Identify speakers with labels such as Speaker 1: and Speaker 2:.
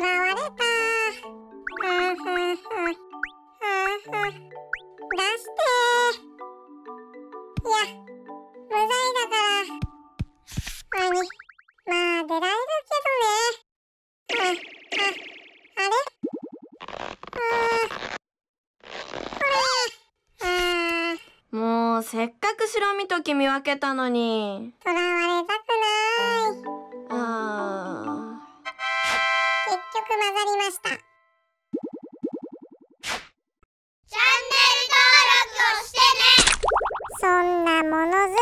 Speaker 1: らわれたふんふんふんふんふん出していや無罪だからまあ出られるけどねあああれ
Speaker 2: もうせっかく白身と黄分けたのに。
Speaker 1: らわれたか混ざりました。
Speaker 2: チャンネル登録をしてね
Speaker 1: そんなものづ